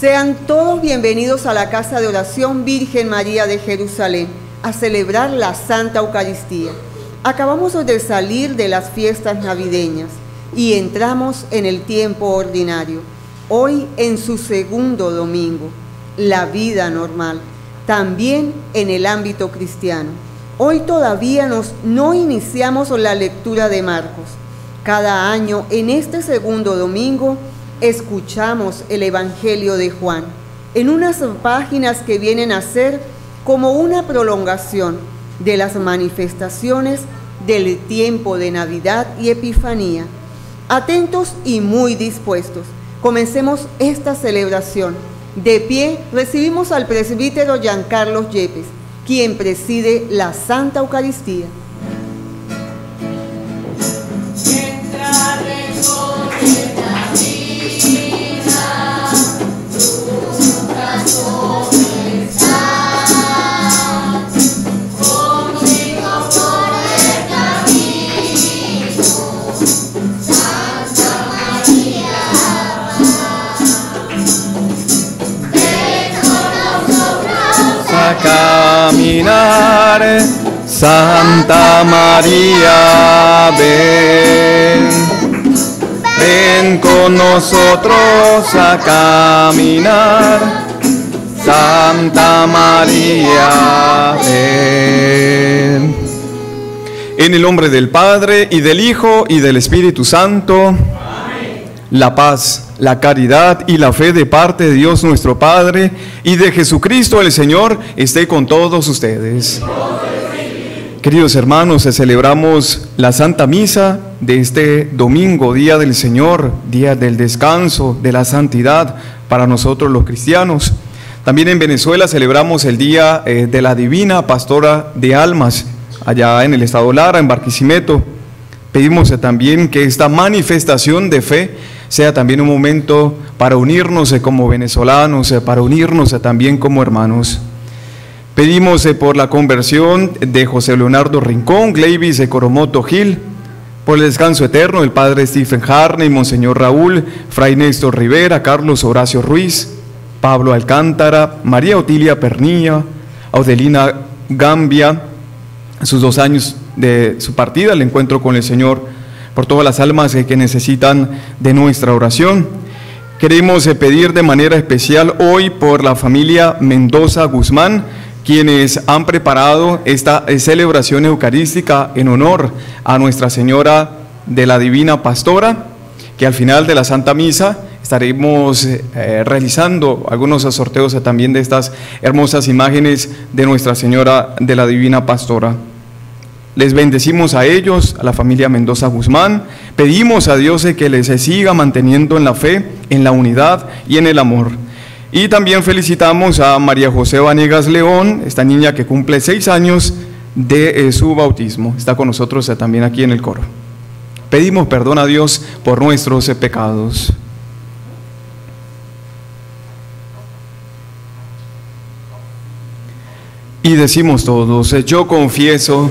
Sean todos bienvenidos a la Casa de Oración Virgen María de Jerusalén a celebrar la Santa Eucaristía. Acabamos de salir de las fiestas navideñas y entramos en el tiempo ordinario. Hoy en su segundo domingo, la vida normal, también en el ámbito cristiano. Hoy todavía nos, no iniciamos la lectura de Marcos. Cada año en este segundo domingo escuchamos el Evangelio de Juan en unas páginas que vienen a ser como una prolongación de las manifestaciones del tiempo de Navidad y Epifanía. Atentos y muy dispuestos. Comencemos esta celebración. De pie recibimos al presbítero Giancarlo Yepes, quien preside la Santa Eucaristía. Caminar. Santa María, ven, ven con nosotros a caminar. Santa María, ven. En el nombre del Padre y del Hijo y del Espíritu Santo, la paz la caridad y la fe de parte de Dios nuestro Padre y de Jesucristo el Señor esté con todos ustedes. Queridos hermanos, celebramos la Santa Misa de este domingo, Día del Señor, Día del descanso, de la santidad para nosotros los cristianos. También en Venezuela celebramos el Día eh, de la Divina Pastora de Almas, allá en el estado Lara, en Barquisimeto. Pedimos también que esta manifestación de fe sea también un momento para unirnos como venezolanos, para unirnos también como hermanos. Pedimos eh, por la conversión de José Leonardo Rincón, Gleivis Coromoto Gil, por el descanso eterno del Padre Stephen Harney, Monseñor Raúl, Fray Néstor Rivera, Carlos Horacio Ruiz, Pablo Alcántara, María Otilia Pernilla, Audelina Gambia, sus dos años de su partida, el encuentro con el Señor por todas las almas que necesitan de nuestra oración. Queremos eh, pedir de manera especial hoy por la familia Mendoza Guzmán, quienes han preparado esta eh, celebración eucarística en honor a Nuestra Señora de la Divina Pastora, que al final de la Santa Misa estaremos eh, realizando algunos sorteos también de estas hermosas imágenes de Nuestra Señora de la Divina Pastora. Les bendecimos a ellos, a la familia Mendoza Guzmán. Pedimos a Dios que les siga manteniendo en la fe, en la unidad y en el amor. Y también felicitamos a María José Vanegas León, esta niña que cumple seis años de eh, su bautismo. Está con nosotros eh, también aquí en el coro. Pedimos perdón a Dios por nuestros eh, pecados. Y decimos todos, yo confieso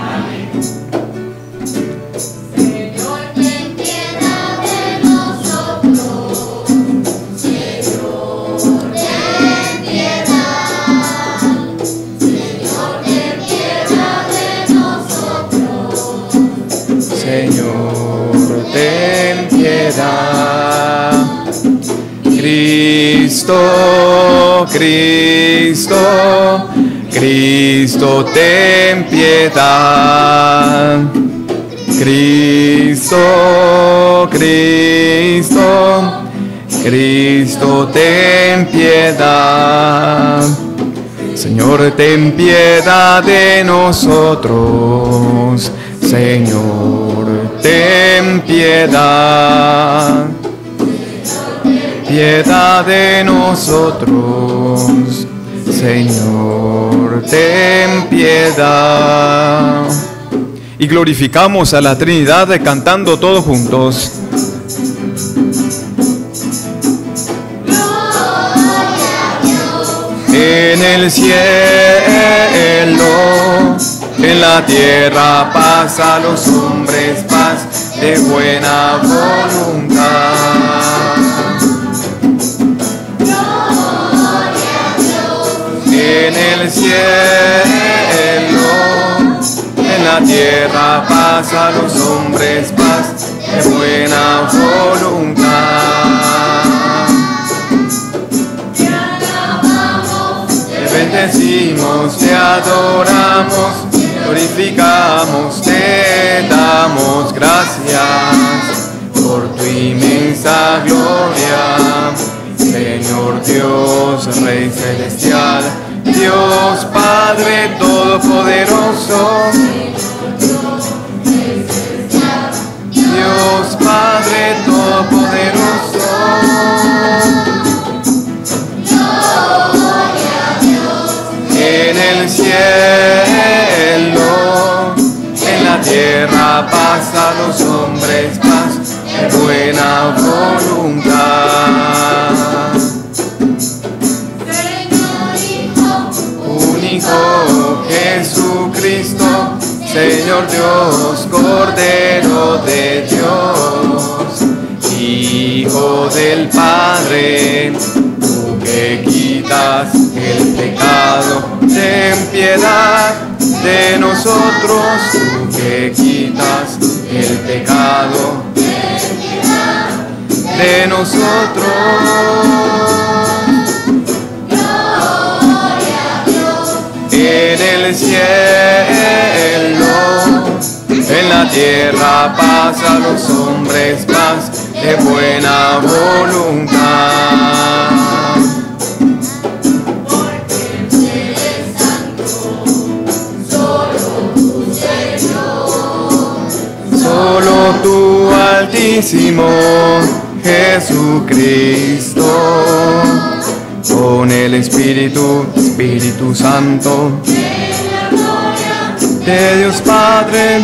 Cristo, Cristo, Cristo, ten piedad. Cristo, Cristo, Cristo, ten piedad. Señor, ten piedad de nosotros. Señor, ten piedad. Piedad de nosotros. Señor, ten piedad. Y glorificamos a la Trinidad cantando todos juntos. En el cielo, en la tierra paz a los hombres, paz de buena voluntad. En el cielo, en la tierra paz a los hombres, paz de buena voluntad. Te bendecimos, te adoramos, glorificamos, te damos gracias por tu inmensa gloria. Señor Dios, Rey Celestial, Dios Padre Todopoderoso. Dios Padre Todopoderoso. En el cielo, en la tierra paz a los hombres, paz buena voluntad. Señor Dios, Cordero de Dios, Hijo del Padre, tú que quitas el pecado, ten piedad de nosotros, tú que quitas el pecado de nosotros. En el cielo, en la tierra paz a los hombres, paz de buena voluntad. Solo tú, Altísimo Jesucristo, con el Espíritu, Espíritu Santo, de Dios Padre,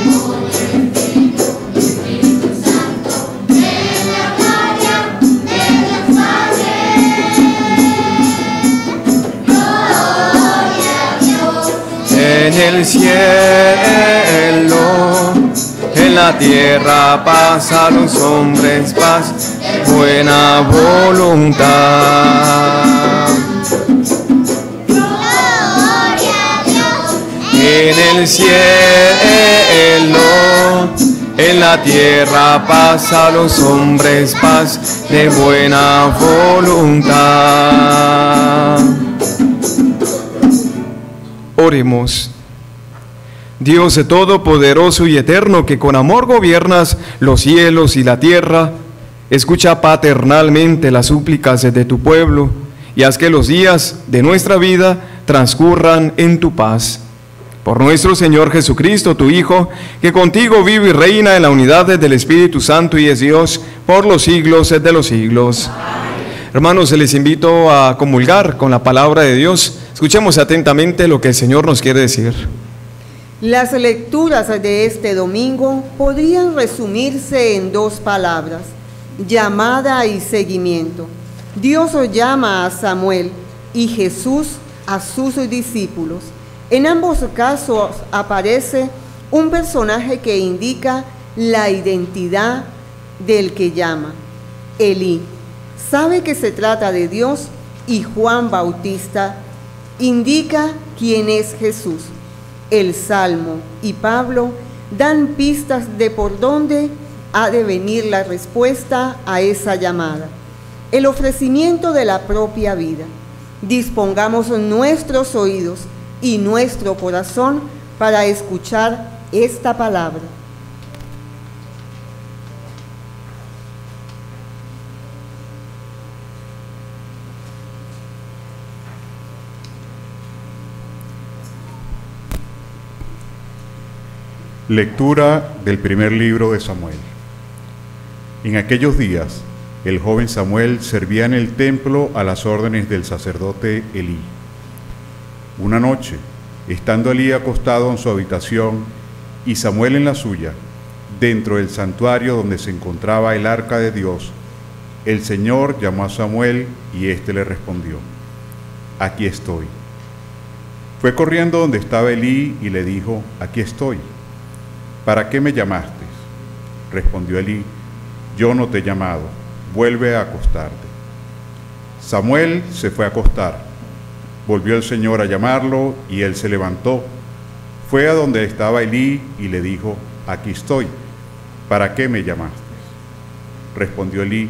en el cielo, en la tierra paz a los hombres, paz, buena voluntad. En el cielo, en la tierra paz a los hombres, paz de buena voluntad. Oremos. Dios Todopoderoso y Eterno, que con amor gobiernas los cielos y la tierra, escucha paternalmente las súplicas de tu pueblo y haz que los días de nuestra vida transcurran en tu paz. Por nuestro Señor Jesucristo, tu Hijo, que contigo vive y reina en la unidad del Espíritu Santo y es Dios por los siglos de los siglos. Hermanos, les invito a comulgar con la palabra de Dios. Escuchemos atentamente lo que el Señor nos quiere decir. Las lecturas de este domingo podrían resumirse en dos palabras, llamada y seguimiento. Dios llama a Samuel y Jesús a sus discípulos. En ambos casos aparece un personaje que indica la identidad del que llama. Elí sabe que se trata de Dios y Juan Bautista indica quién es Jesús. El Salmo y Pablo dan pistas de por dónde ha de venir la respuesta a esa llamada, el ofrecimiento de la propia vida. Dispongamos nuestros oídos y nuestro corazón para escuchar esta palabra. Lectura del primer libro de Samuel. En aquellos días, el joven Samuel servía en el templo a las órdenes del sacerdote Elí. Una noche, estando Elí acostado en su habitación y Samuel en la suya, dentro del santuario donde se encontraba el arca de Dios, el Señor llamó a Samuel y éste le respondió, aquí estoy. Fue corriendo donde estaba Elí y le dijo, aquí estoy. ¿Para qué me llamaste? Respondió Elí, yo no te he llamado, vuelve a acostarte. Samuel se fue a acostar. Volvió el Señor a llamarlo y él se levantó. Fue a donde estaba Elí y le dijo, aquí estoy, ¿para qué me llamaste? Respondió Elí,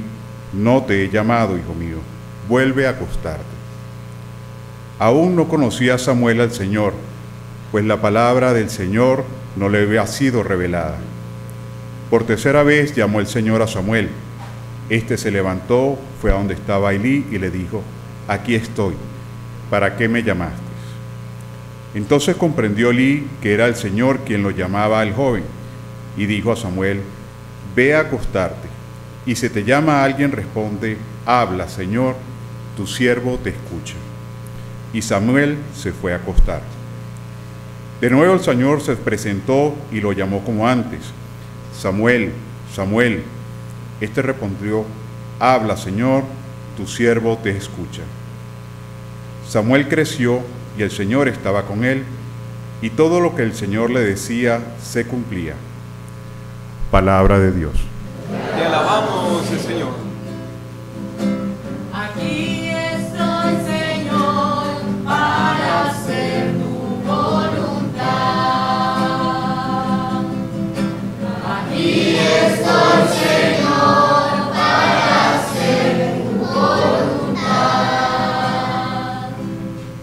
no te he llamado, hijo mío, vuelve a acostarte. Aún no conocía Samuel al Señor, pues la palabra del Señor no le había sido revelada. Por tercera vez llamó el Señor a Samuel. Este se levantó, fue a donde estaba Elí y le dijo, aquí estoy, ¿para qué me llamaste? Entonces comprendió Elí que era el Señor quien lo llamaba al joven y dijo a Samuel, ve a acostarte y si te llama alguien responde, habla Señor, tu siervo te escucha. Y Samuel se fue a acostar. De nuevo el Señor se presentó y lo llamó como antes. Samuel, Samuel. Este respondió, habla Señor, tu siervo te escucha. Samuel creció y el Señor estaba con él, y todo lo que el Señor le decía se cumplía. Palabra de Dios. Te alabamos, Señor.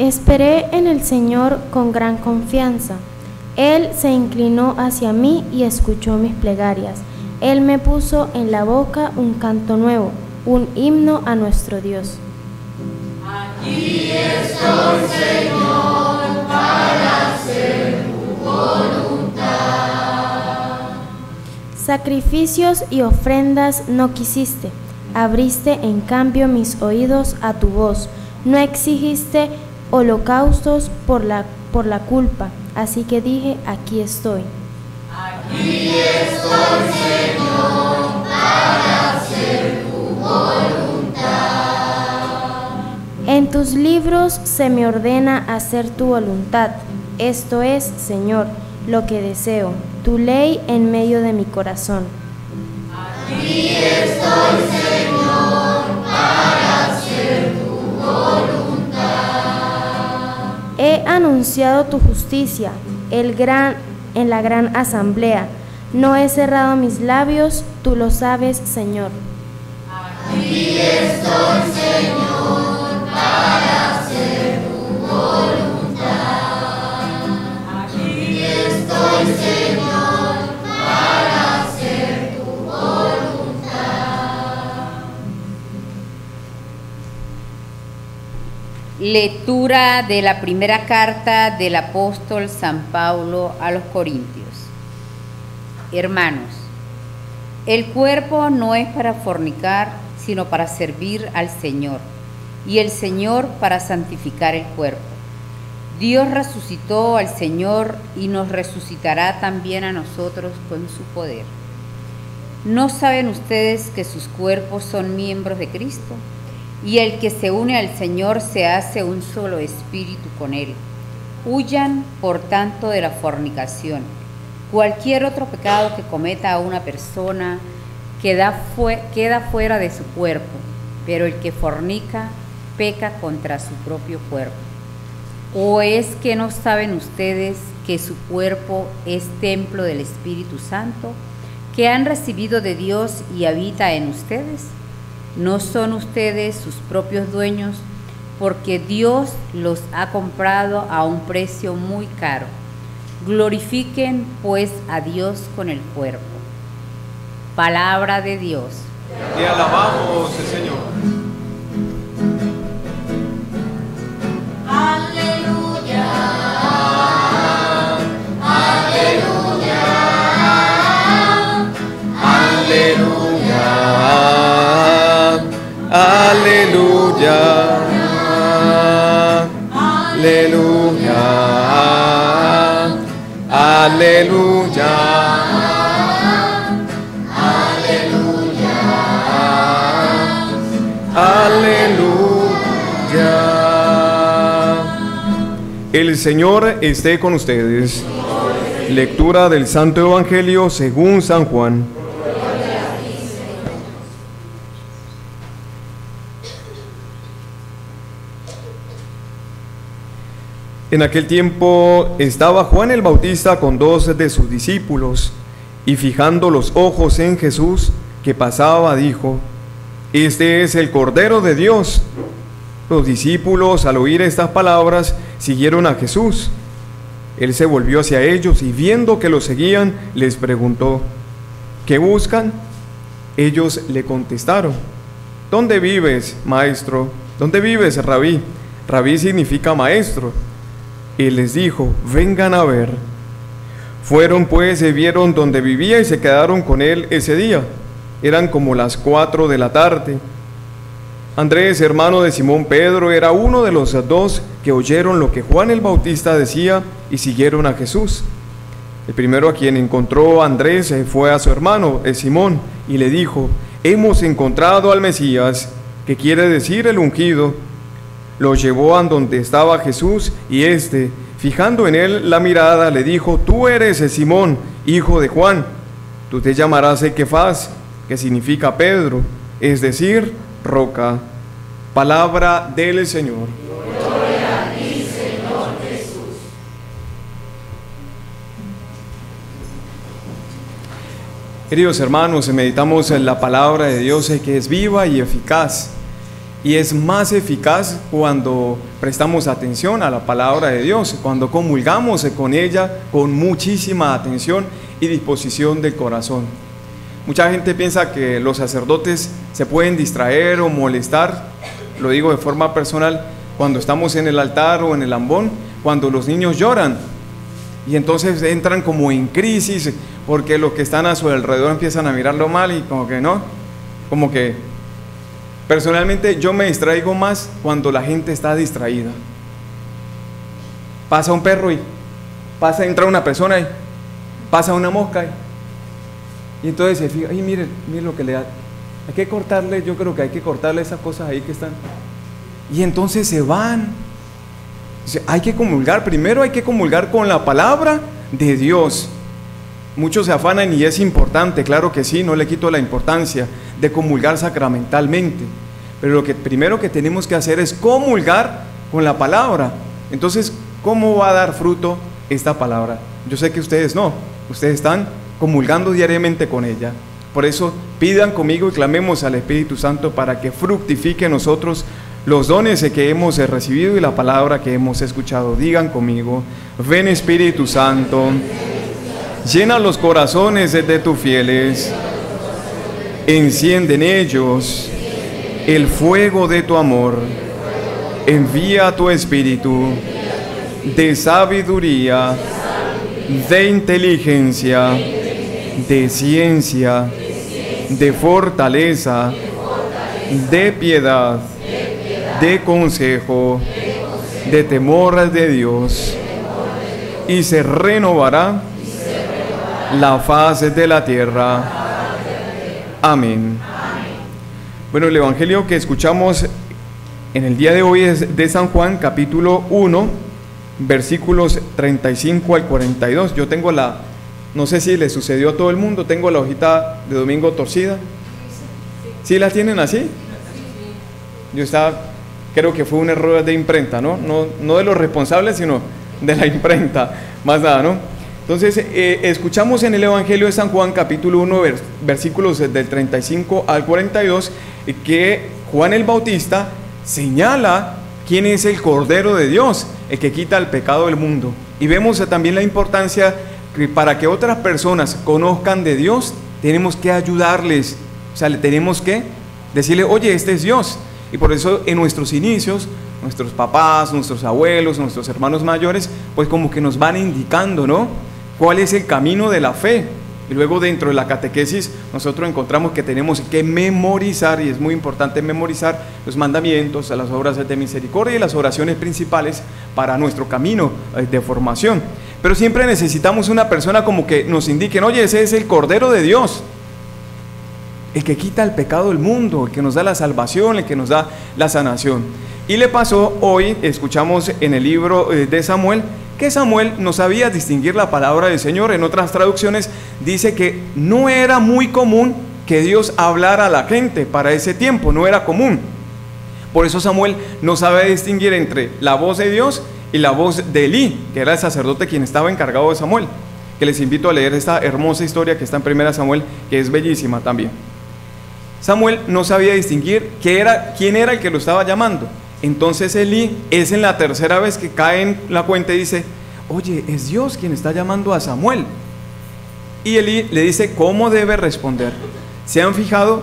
Esperé en el Señor con gran confianza. Él se inclinó hacia mí y escuchó mis plegarias. Él me puso en la boca un canto nuevo, un himno a nuestro Dios. Aquí estoy, Señor, para hacer tu voluntad. Sacrificios y ofrendas no quisiste, abriste en cambio mis oídos a tu voz. No exigiste holocaustos por la, por la culpa, así que dije, aquí estoy. Aquí estoy, Señor, para hacer tu voluntad. En tus libros se me ordena hacer tu voluntad. Esto es, Señor, lo que deseo, tu ley en medio de mi corazón. Aquí estoy, Señor, para hacer tu voluntad. He anunciado tu justicia el gran, en la gran asamblea. No he cerrado mis labios, tú lo sabes, Señor. Aquí estoy, Señor, para hacer tu voluntad. Lectura de la primera carta del apóstol San Pablo a los Corintios. Hermanos, el cuerpo no es para fornicar, sino para servir al Señor, y el Señor para santificar el cuerpo. Dios resucitó al Señor y nos resucitará también a nosotros con su poder. ¿No saben ustedes que sus cuerpos son miembros de Cristo? Y el que se une al Señor se hace un solo espíritu con Él. Huyan, por tanto, de la fornicación. Cualquier otro pecado que cometa una persona queda, queda fuera de su cuerpo, pero el que fornica peca contra su propio cuerpo. ¿O es que no saben ustedes que su cuerpo es templo del Espíritu Santo, que han recibido de Dios y habita en ustedes. ¿No son ustedes sus propios dueños? Porque Dios los ha comprado a un precio muy caro. Glorifiquen pues a Dios con el cuerpo. Palabra de Dios. Te alabamos, Señor. Aleluya. Aleluya. Aleluya. Aleluya. El Señor esté con ustedes. Lectura del Santo Evangelio según San Juan. En aquel tiempo estaba Juan el Bautista con dos de sus discípulos y fijando los ojos en Jesús que pasaba, dijo, Este es el Cordero de Dios. Los discípulos al oír estas palabras siguieron a Jesús. Él se volvió hacia ellos y viendo que lo seguían, les preguntó, ¿qué buscan? Ellos le contestaron, ¿dónde vives, maestro? ¿Dónde vives, rabí? Rabí significa maestro. Y les dijo, vengan a ver. Fueron pues y vieron donde vivía y se quedaron con él ese día. Eran como las cuatro de la tarde. Andrés, hermano de Simón Pedro, era uno de los dos que oyeron lo que Juan el Bautista decía y siguieron a Jesús. El primero a quien encontró Andrés fue a su hermano, Simón, y le dijo, hemos encontrado al Mesías, que quiere decir el ungido. Lo llevó a donde estaba Jesús y éste, fijando en él la mirada, le dijo, tú eres Simón, hijo de Juan, tú te llamarás Equefaz, que significa Pedro, es decir, roca. Palabra del Señor. Queridos hermanos, meditamos en la palabra de Dios que es viva y eficaz. Y es más eficaz cuando prestamos atención a la palabra de Dios, cuando comulgamos con ella con muchísima atención y disposición del corazón. Mucha gente piensa que los sacerdotes se pueden distraer o molestar, lo digo de forma personal, cuando estamos en el altar o en el ambón, cuando los niños lloran. Y entonces entran como en crisis porque los que están a su alrededor empiezan a mirarlo mal y como que no, como que personalmente yo me distraigo más cuando la gente está distraída. Pasa un perro y pasa, entra una persona y pasa una mosca y, entonces se fija, ay, miren, miren lo que le da. Hay que cortarle, yo creo que hay que cortarle esas cosas ahí que están. Y entonces se van. Hay que comulgar, primero hay que comulgar con la palabra de Dios. Muchos se afanan y es importante, claro que sí, no le quito la importancia de comulgar sacramentalmente. Pero lo que primero que tenemos que hacer es comulgar con la palabra. Entonces, ¿cómo va a dar fruto esta palabra? Yo sé que ustedes no, ustedes están comulgando diariamente con ella. Por eso pidan conmigo y clamemos al Espíritu Santo para que fructifique nosotros los dones que hemos recibido y la palabra que hemos escuchado. Digan conmigo, ven Espíritu Santo, llena los corazones de tus fieles, enciende en ellos el fuego de tu amor, envía tu Espíritu de sabiduría, de inteligencia, de ciencia, de fortaleza, de piedad, de consejo, de temor de Dios, y se renovará la faz de la tierra. Amén. Bueno, el Evangelio que escuchamos en el día de hoy es de San Juan, capítulo 1, versículos 35 al 42. Yo tengo la, no sé si le sucedió a todo el mundo, tengo la hojita de domingo torcida. ¿Sí la tienen así? Yo estaba, creo que fue un error de imprenta, ¿no? No, no de los responsables, sino de la imprenta, más nada, ¿no? Entonces, eh, escuchamos en el Evangelio de San Juan capítulo 1, vers- versículos del 35 al 42, eh, que Juan el Bautista señala quién es el Cordero de Dios, el que quita el pecado del mundo. Y vemos eh, también la importancia que para que otras personas conozcan de Dios, tenemos que ayudarles. O sea, le tenemos que decirle, oye, este es Dios. Y por eso en nuestros inicios, nuestros papás, nuestros abuelos, nuestros hermanos mayores, pues como que nos van indicando, ¿no? ¿Cuál es el camino de la fe? Y luego dentro de la catequesis nosotros encontramos que tenemos que memorizar, y es muy importante memorizar los mandamientos, las obras de misericordia y las oraciones principales para nuestro camino eh, de formación. Pero siempre necesitamos una persona como que nos indique, oye, ese es el Cordero de Dios, el que quita el pecado del mundo, el que nos da la salvación, el que nos da la sanación. Y le pasó hoy, escuchamos en el libro eh, de Samuel, que Samuel no sabía distinguir la palabra del Señor. En otras traducciones dice que no era muy común que Dios hablara a la gente para ese tiempo, no era común. Por eso Samuel no sabe distinguir entre la voz de Dios y la voz de Elí, que era el sacerdote quien estaba encargado de Samuel. Que les invito a leer esta hermosa historia que está en 1 Samuel, que es bellísima también. Samuel no sabía distinguir quién era el que lo estaba llamando. Entonces Elí es en la tercera vez que cae en la cuenta y dice, oye, es Dios quien está llamando a Samuel. Y Elí le dice cómo debe responder. ¿Se han fijado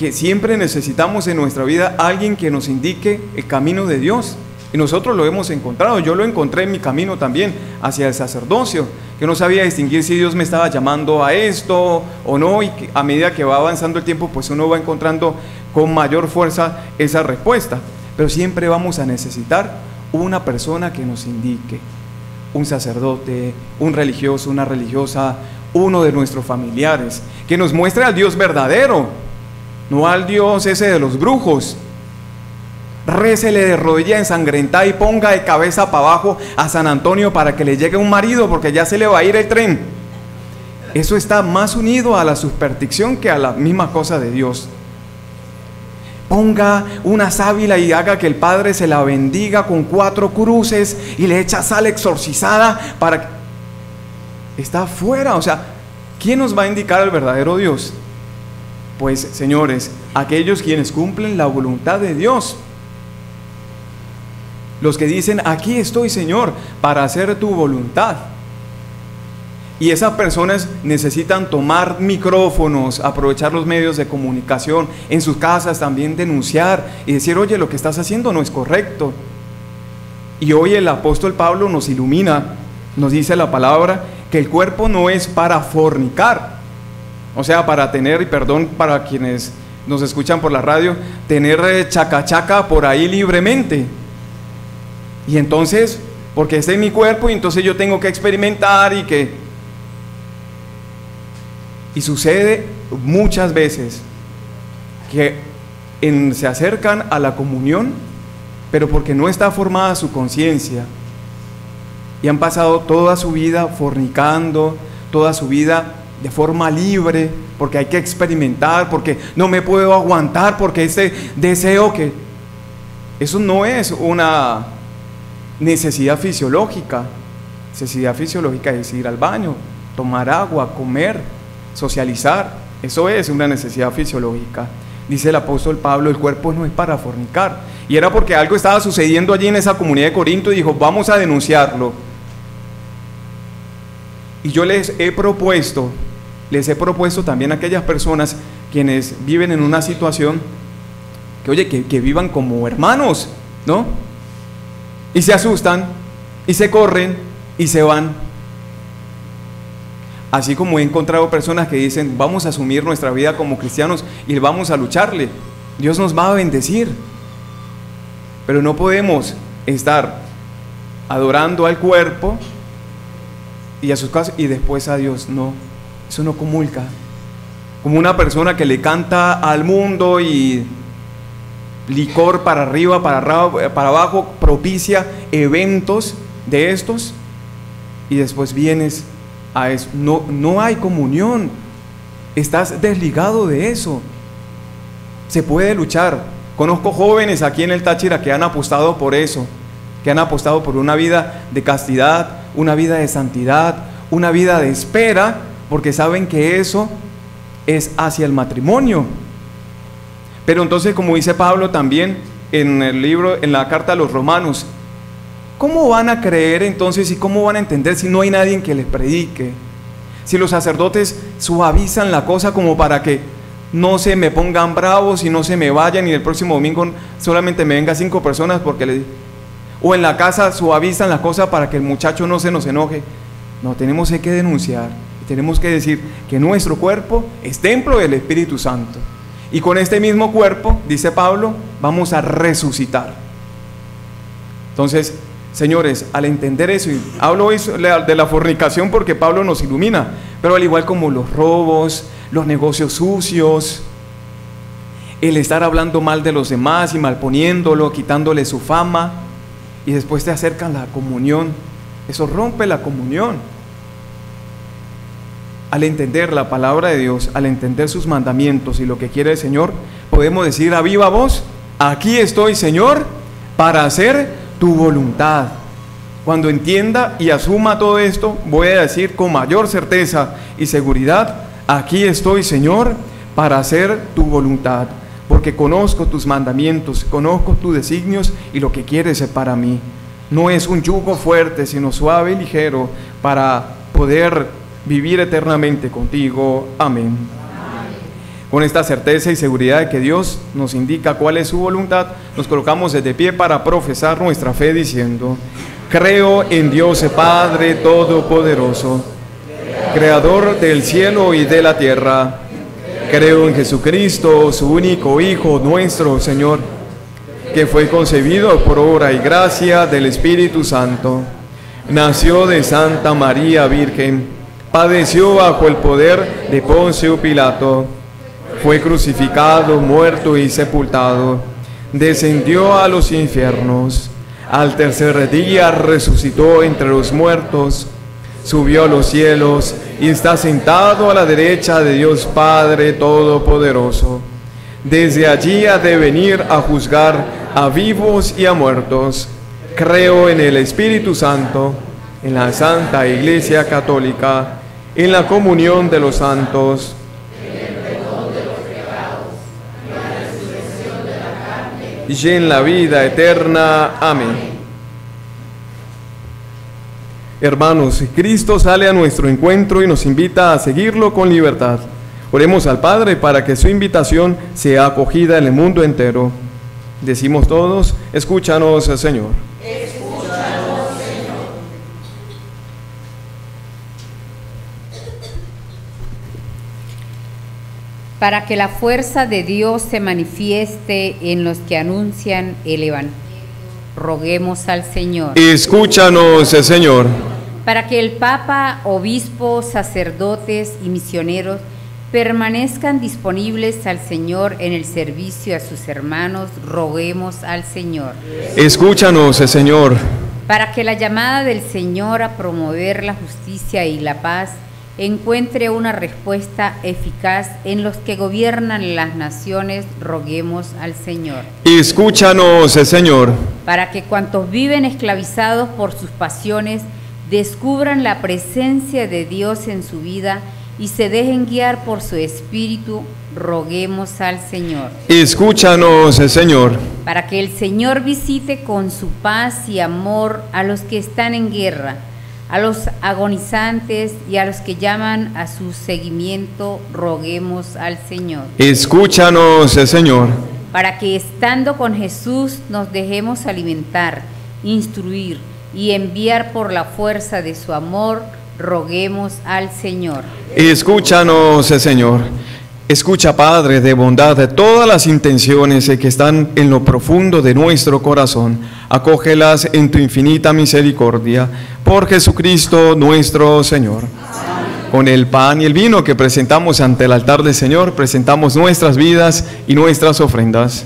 que siempre necesitamos en nuestra vida alguien que nos indique el camino de Dios? Y nosotros lo hemos encontrado. Yo lo encontré en mi camino también hacia el sacerdocio, que no sabía distinguir si Dios me estaba llamando a esto o no. Y a medida que va avanzando el tiempo, pues uno va encontrando con mayor fuerza esa respuesta. Pero siempre vamos a necesitar una persona que nos indique, un sacerdote, un religioso, una religiosa, uno de nuestros familiares, que nos muestre al Dios verdadero, no al Dios ese de los brujos. Récele de rodilla ensangrentada y ponga de cabeza para abajo a San Antonio para que le llegue un marido porque ya se le va a ir el tren. Eso está más unido a la superstición que a la misma cosa de Dios ponga una sábila y haga que el Padre se la bendiga con cuatro cruces y le echa sal exorcizada para que... Está afuera, o sea, ¿quién nos va a indicar al verdadero Dios? Pues, señores, aquellos quienes cumplen la voluntad de Dios. Los que dicen, aquí estoy, Señor, para hacer tu voluntad. Y esas personas necesitan tomar micrófonos, aprovechar los medios de comunicación, en sus casas también denunciar y decir, oye, lo que estás haciendo no es correcto. Y hoy el apóstol Pablo nos ilumina, nos dice la palabra, que el cuerpo no es para fornicar, o sea, para tener, y perdón para quienes nos escuchan por la radio, tener chacachaca por ahí libremente. Y entonces, porque este es mi cuerpo, y entonces yo tengo que experimentar y que y sucede muchas veces que se acercan a la comunión, pero porque no está formada su conciencia y han pasado toda su vida fornicando, toda su vida de forma libre, porque hay que experimentar, porque no me puedo aguantar, porque ese deseo que... Eso no es una necesidad fisiológica. Necesidad fisiológica es ir al baño, tomar agua, comer, socializar. Eso es una necesidad fisiológica. Dice el apóstol Pablo, el cuerpo no es para fornicar. Y era porque algo estaba sucediendo allí en esa comunidad de Corinto y dijo, vamos a denunciarlo. Y yo les he propuesto, les he propuesto también a aquellas personas quienes viven en una situación que, oye, que, que vivan como hermanos, ¿no? Y se asustan, y se corren, y se van. Así como he encontrado personas que dicen, vamos a asumir nuestra vida como cristianos y vamos a lucharle. Dios nos va a bendecir. Pero no podemos estar adorando al cuerpo y a sus casas y después a Dios. No, eso no comulga. Como una persona que le canta al mundo y licor para arriba, para, arriba, para abajo, propicia eventos de estos y después vienes a eso. No, no hay comunión. Estás desligado de eso. Se puede luchar. Conozco jóvenes aquí en el Táchira que han apostado por eso, que han apostado por una vida de castidad, una vida de santidad, una vida de espera, porque saben que eso es hacia el matrimonio. Pero entonces, como dice Pablo también en el libro, en la carta a los romanos, ¿cómo van a creer entonces y cómo van a entender si no hay nadie que les predique? Si los sacerdotes suavizan la cosa como para que no se me pongan bravos y no se me vayan y el próximo domingo solamente me venga cinco personas porque le... O en la casa suavizan la cosa para que el muchacho no se nos enoje. No, tenemos que denunciar, tenemos que decir que nuestro cuerpo es templo del Espíritu Santo. Y con este mismo cuerpo, dice Pablo, vamos a resucitar. Entonces, señores, al entender eso, y hablo de la fornicación porque Pablo nos ilumina, pero al igual como los robos, los negocios sucios, el estar hablando mal de los demás y malponiéndolo, quitándole su fama, y después te acercan la comunión, eso rompe la comunión. Al entender la palabra de Dios, al entender sus mandamientos y lo que quiere el Señor, podemos decir a viva voz, aquí estoy Señor para hacer tu voluntad. Cuando entienda y asuma todo esto, voy a decir con mayor certeza y seguridad, aquí estoy Señor para hacer tu voluntad, porque conozco tus mandamientos, conozco tus designios y lo que quieres para mí. No es un yugo fuerte, sino suave y ligero para poder vivir eternamente contigo. Amén. Con esta certeza y seguridad de que Dios nos indica cuál es su voluntad, nos colocamos desde pie para profesar nuestra fe diciendo, creo en Dios Padre Todopoderoso, Creador del cielo y de la tierra. Creo en Jesucristo, su único Hijo, nuestro Señor, que fue concebido por obra y gracia del Espíritu Santo. Nació de Santa María Virgen padeció bajo el poder de Poncio Pilato, fue crucificado, muerto y sepultado, descendió a los infiernos, al tercer día resucitó entre los muertos, subió a los cielos y está sentado a la derecha de Dios Padre Todopoderoso. Desde allí ha de venir a juzgar a vivos y a muertos. Creo en el Espíritu Santo, en la Santa Iglesia Católica, en la comunión de los santos, y en la vida eterna. Amén. Hermanos, Cristo sale a nuestro encuentro y nos invita a seguirlo con libertad. Oremos al Padre para que su invitación sea acogida en el mundo entero. Decimos todos, escúchanos, Señor. Para que la fuerza de Dios se manifieste en los que anuncian el Evangelio. Roguemos al Señor. Escúchanos, Señor. Para que el Papa, obispos, sacerdotes y misioneros permanezcan disponibles al Señor en el servicio a sus hermanos, roguemos al Señor. Escúchanos, Señor. Para que la llamada del Señor a promover la justicia y la paz encuentre una respuesta eficaz en los que gobiernan las naciones, roguemos al Señor. Escúchanos, Señor. Para que cuantos viven esclavizados por sus pasiones descubran la presencia de Dios en su vida y se dejen guiar por su espíritu, roguemos al Señor. Escúchanos, Señor. Para que el Señor visite con su paz y amor a los que están en guerra a los agonizantes y a los que llaman a su seguimiento, roguemos al Señor. Escúchanos, Señor. Para que estando con Jesús nos dejemos alimentar, instruir y enviar por la fuerza de su amor, roguemos al Señor. Escúchanos, Señor. Escucha, Padre, de bondad de todas las intenciones que están en lo profundo de nuestro corazón. Acógelas en tu infinita misericordia. Por Jesucristo nuestro Señor. Con el pan y el vino que presentamos ante el altar del Señor, presentamos nuestras vidas y nuestras ofrendas.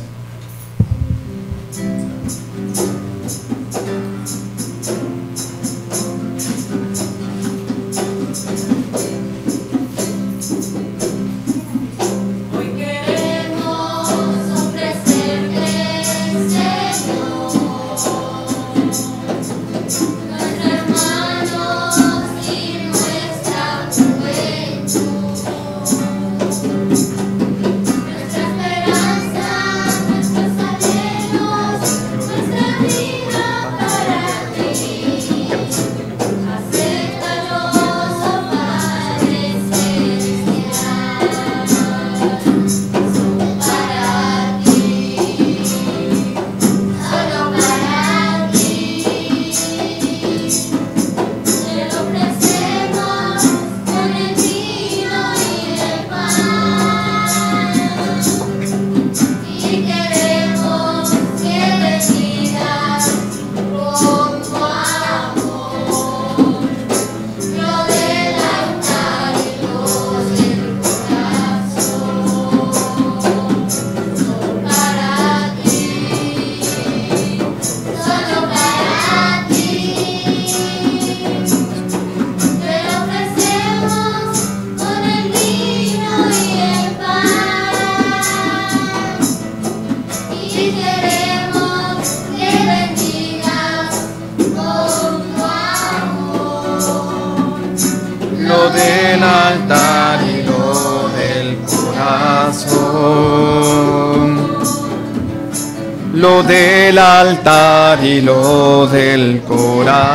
Altar y lo del corazón.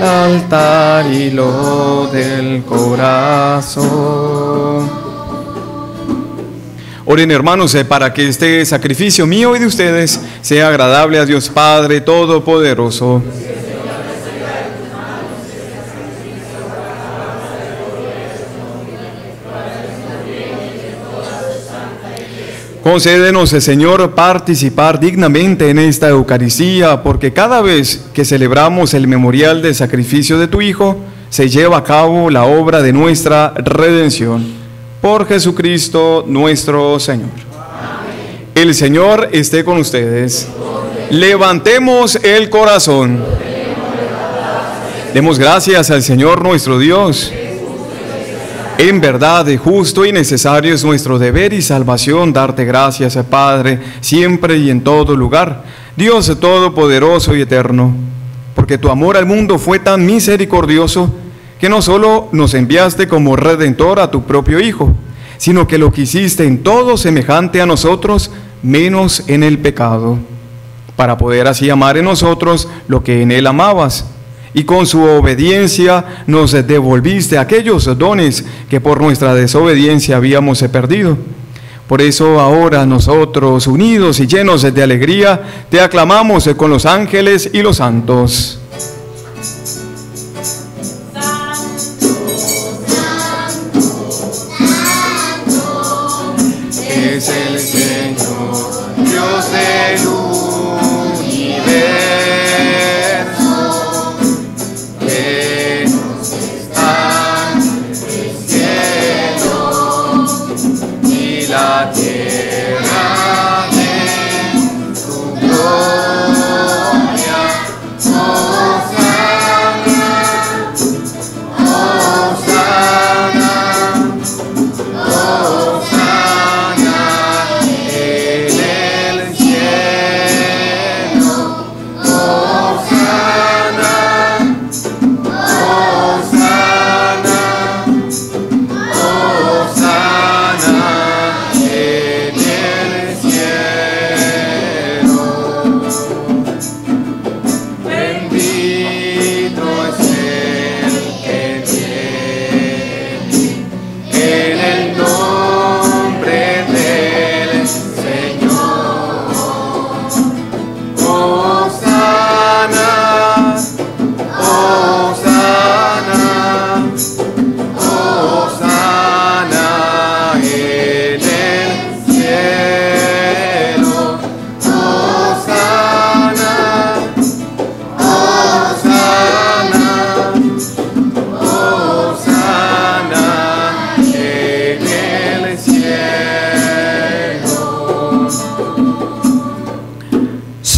Altar y lo del corazón. Oren hermanos eh, para que este sacrificio mío y de ustedes sea agradable a Dios Padre Todopoderoso. Concédenos, eh, Señor, participar dignamente en esta Eucaristía, porque cada vez que celebramos el memorial del sacrificio de tu Hijo, se lleva a cabo la obra de nuestra redención. Por Jesucristo nuestro Señor. El Señor esté con ustedes. Levantemos el corazón. Demos gracias al Señor nuestro Dios. En verdad, justo y necesario es nuestro deber y salvación darte gracias, Padre, siempre y en todo lugar, Dios Todopoderoso y Eterno, porque tu amor al mundo fue tan misericordioso que no solo nos enviaste como redentor a tu propio Hijo, sino que lo quisiste en todo semejante a nosotros, menos en el pecado, para poder así amar en nosotros lo que en Él amabas y con su obediencia nos devolviste aquellos dones que por nuestra desobediencia habíamos perdido. Por eso ahora nosotros, unidos y llenos de alegría, te aclamamos con los ángeles y los santos.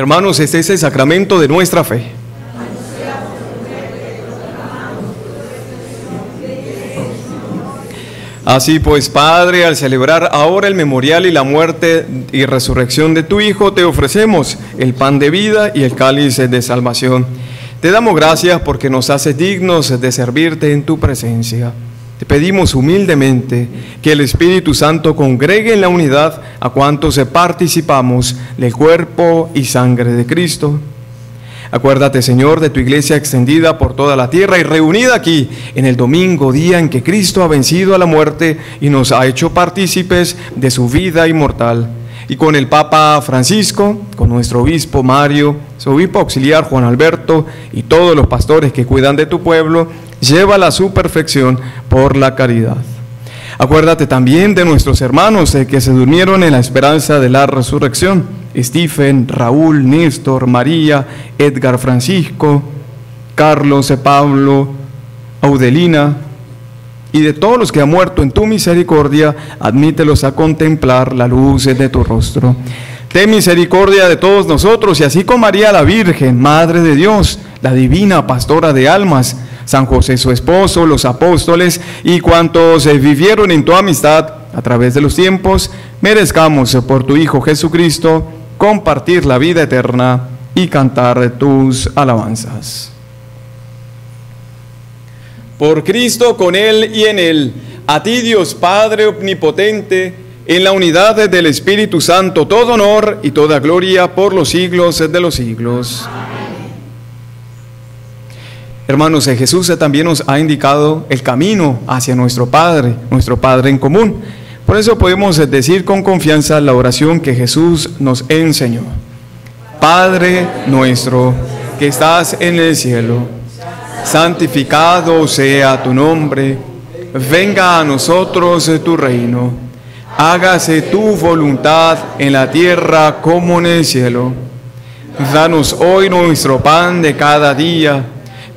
Hermanos, este es el sacramento de nuestra fe. Así pues, Padre, al celebrar ahora el memorial y la muerte y resurrección de tu Hijo, te ofrecemos el pan de vida y el cáliz de salvación. Te damos gracias porque nos haces dignos de servirte en tu presencia. Te pedimos humildemente que el Espíritu Santo congregue en la unidad a cuantos participamos del cuerpo y sangre de Cristo. Acuérdate, Señor, de tu iglesia extendida por toda la tierra y reunida aquí en el domingo, día en que Cristo ha vencido a la muerte y nos ha hecho partícipes de su vida inmortal. Y con el Papa Francisco, con nuestro obispo Mario, su obispo auxiliar Juan Alberto y todos los pastores que cuidan de tu pueblo, llévala a su perfección por la caridad. Acuérdate también de nuestros hermanos eh, que se durmieron en la esperanza de la resurrección. Stephen, Raúl, Néstor, María, Edgar Francisco, Carlos, eh, Pablo, Audelina, y de todos los que han muerto en tu misericordia, admítelos a contemplar la luz de tu rostro. Ten misericordia de todos nosotros y así con María la Virgen, Madre de Dios, la divina pastora de almas, San José su esposo, los apóstoles y cuantos eh, vivieron en tu amistad a través de los tiempos, merezcamos eh, por tu Hijo Jesucristo compartir la vida eterna y cantar tus alabanzas. Por Cristo, con Él y en Él, a ti Dios Padre Omnipotente, en la unidad del Espíritu Santo, todo honor y toda gloria por los siglos de los siglos. Hermanos, Jesús también nos ha indicado el camino hacia nuestro Padre, nuestro Padre en común. Por eso podemos decir con confianza la oración que Jesús nos enseñó. Padre nuestro que estás en el cielo, santificado sea tu nombre, venga a nosotros tu reino, hágase tu voluntad en la tierra como en el cielo. Danos hoy nuestro pan de cada día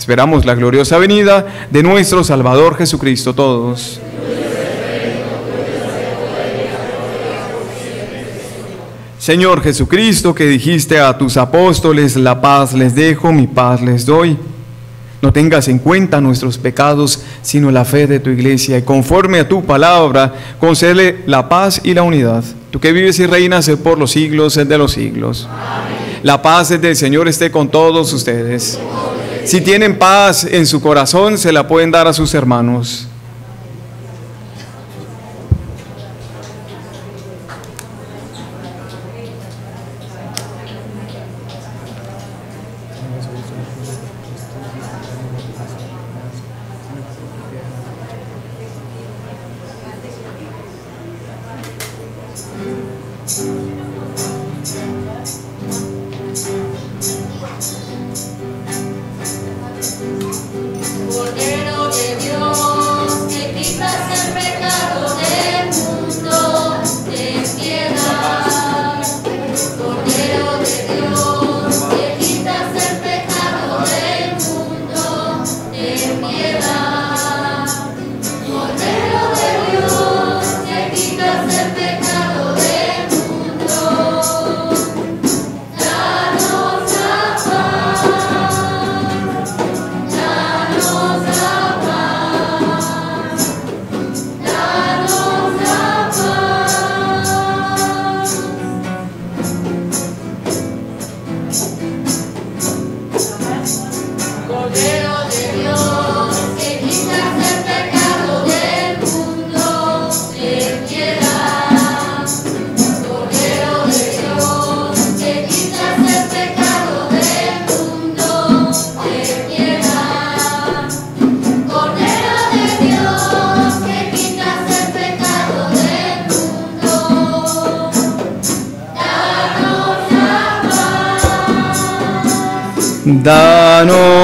Esperamos la gloriosa venida de nuestro Salvador Jesucristo todos. Señor Jesucristo, que dijiste a tus apóstoles, la paz les dejo, mi paz les doy. No tengas en cuenta nuestros pecados, sino la fe de tu iglesia, y conforme a tu palabra, concede la paz y la unidad. Tú que vives y reinas por los siglos de los siglos. La paz del Señor esté con todos ustedes. Si tienen paz en su corazón, se la pueden dar a sus hermanos.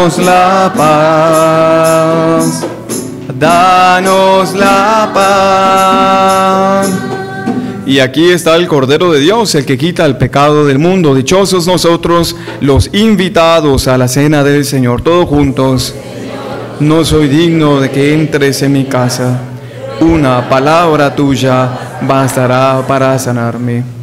Danos la paz, danos la paz, Y aquí está el Cordero de Dios, el que quita el pecado del mundo. Dichosos nosotros los invitados a la cena del Señor, todos juntos. No soy digno de que entres en mi casa. Una palabra tuya bastará para sanarme.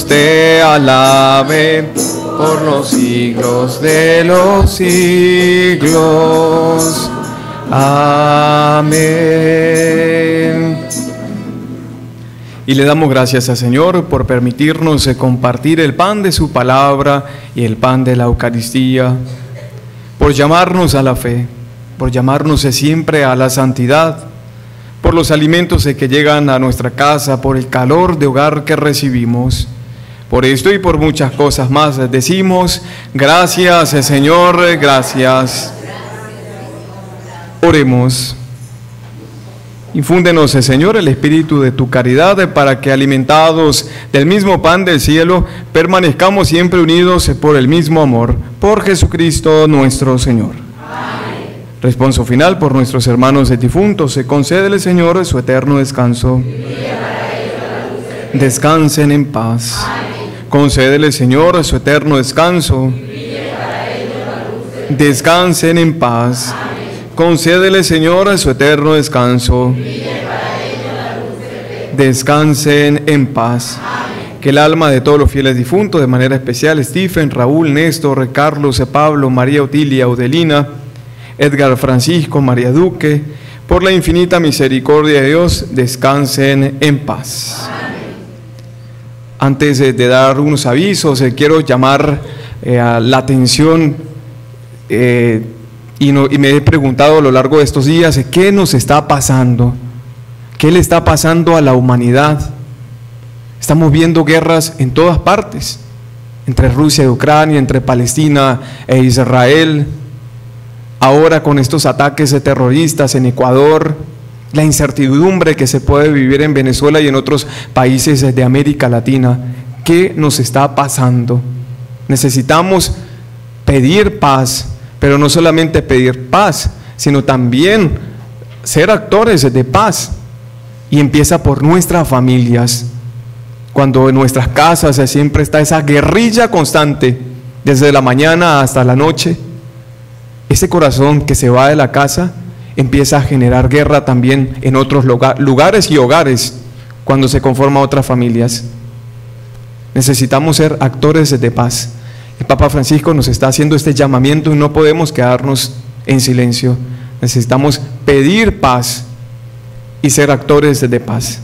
Te alabe por los siglos de los siglos. Amén. Y le damos gracias al Señor por permitirnos compartir el pan de su palabra y el pan de la Eucaristía, por llamarnos a la fe, por llamarnos siempre a la santidad, por los alimentos que llegan a nuestra casa, por el calor de hogar que recibimos. Por esto y por muchas cosas más decimos, gracias Señor, gracias. Oremos. Infúndenos, Señor, el espíritu de tu caridad para que alimentados del mismo pan del cielo, permanezcamos siempre unidos por el mismo amor. Por Jesucristo nuestro Señor. Responso final por nuestros hermanos de difuntos. Se concédele, Señor, su eterno descanso. Descansen en paz. Concédele, Señor, su eterno descanso. Descansen en paz. Concédele, Señor, su eterno descanso. Descansen en paz. Que el alma de todos los fieles difuntos, de manera especial Stephen, Raúl, Néstor, Carlos, Pablo, María Otilia, Odelina, Edgar Francisco, María Duque, por la infinita misericordia de Dios, descansen en paz. Antes de, dar unos avisos, eh, quiero llamar eh, la atención eh, y, y me he preguntado a lo largo de estos días, ¿qué nos está pasando? ¿Qué le está pasando a la humanidad? Estamos viendo guerras en todas partes, entre Rusia y Ucrania, entre Palestina e Israel, ahora con estos ataques de terroristas en Ecuador, la incertidumbre que se puede vivir en Venezuela y en otros países de América Latina. ¿Qué nos está pasando? Necesitamos pedir paz, pero no solamente pedir paz, sino también ser actores de paz. Y empieza por nuestras familias. Cuando en nuestras casas siempre está esa guerrilla constante, desde la mañana hasta la noche, ese corazón que se va de la casa empieza a generar guerra también en otros lugar- lugares y hogares cuando se conforman otras familias. Necesitamos ser actores de paz. El Papa Francisco nos está haciendo este llamamiento y no podemos quedarnos en silencio. Necesitamos pedir paz y ser actores de paz.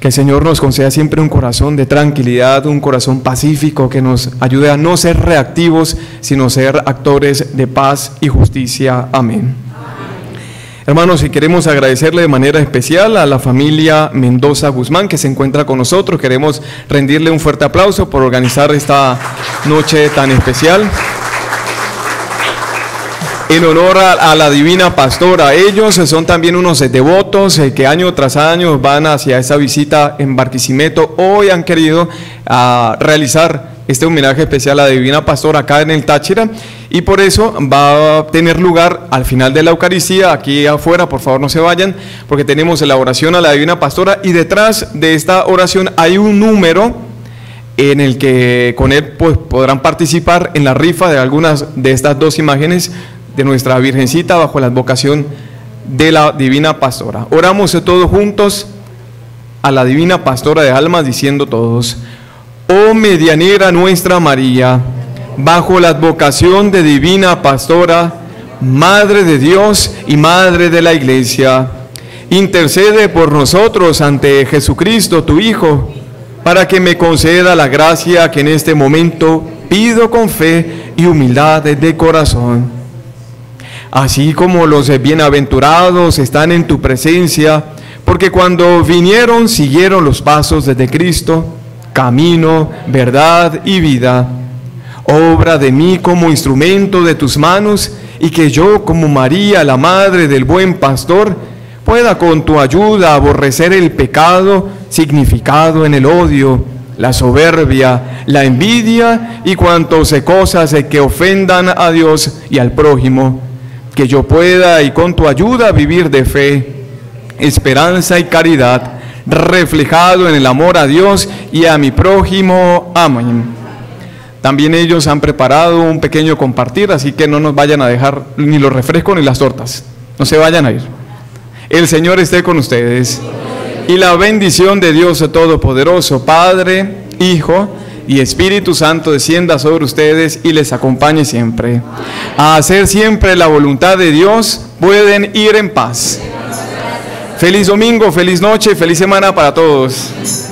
Que el Señor nos conceda siempre un corazón de tranquilidad, un corazón pacífico que nos ayude a no ser reactivos, sino ser actores de paz y justicia. Amén. Hermanos, y queremos agradecerle de manera especial a la familia Mendoza Guzmán que se encuentra con nosotros. Queremos rendirle un fuerte aplauso por organizar esta noche tan especial. En honor a, la divina pastora, ellos son también unos devotos eh, que año tras año van hacia esa visita en Barquisimeto. Hoy han querido ah, realizar este homenaje especial a la divina pastora acá en el Táchira y por eso va a tener lugar al final de la Eucaristía, aquí afuera, por favor no se vayan, porque tenemos la oración a la divina pastora y detrás de esta oración hay un número en el que con él pues, podrán participar en la rifa de algunas de estas dos imágenes de nuestra Virgencita bajo la advocación de la Divina Pastora. Oramos todos juntos a la Divina Pastora de almas diciendo todos, oh medianera nuestra María, bajo la advocación de Divina Pastora, Madre de Dios y Madre de la Iglesia, intercede por nosotros ante Jesucristo, tu Hijo, para que me conceda la gracia que en este momento pido con fe y humildad de corazón. Así como los bienaventurados están en tu presencia, porque cuando vinieron siguieron los pasos de Cristo, camino, verdad y vida. Obra de mí como instrumento de tus manos y que yo como María, la madre del buen pastor, pueda con tu ayuda aborrecer el pecado significado en el odio, la soberbia, la envidia y cuantos cosas que ofendan a Dios y al prójimo, que yo pueda y con tu ayuda vivir de fe, esperanza y caridad, reflejado en el amor a Dios y a mi prójimo. Amén. También ellos han preparado un pequeño compartir, así que no nos vayan a dejar ni los refrescos ni las tortas. No se vayan a ir. El Señor esté con ustedes. Y la bendición de Dios Todopoderoso, Padre, Hijo y Espíritu Santo descienda sobre ustedes y les acompañe siempre. A hacer siempre la voluntad de Dios, pueden ir en paz. Feliz domingo, feliz noche, feliz semana para todos.